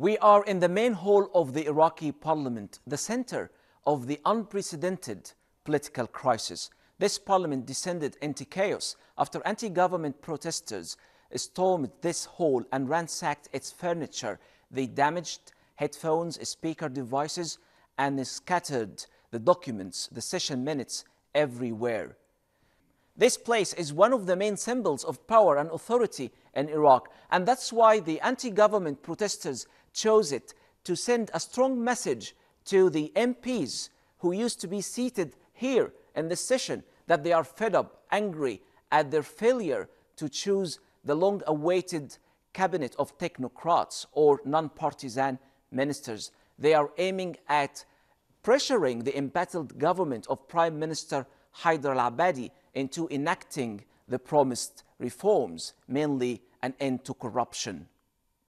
We are in the main hall of the Iraqi parliament, the center of the unprecedented political crisis. This parliament descended into chaos after anti-government protesters stormed this hall and ransacked its furniture. They damaged headphones, speaker devices, and scattered the documents, the session minutes everywhere. This place is one of the main symbols of power and authority in Iraq, and that's why the anti-government protesters chose it to send a strong message to the MPs who used to be seated here in this session that they are fed up, angry at their failure to choose the long-awaited cabinet of technocrats or non-partisan ministers. They are aiming at pressuring the embattled government of Prime Minister Haider al-Abadi into enacting the promised reforms, mainly an end to corruption.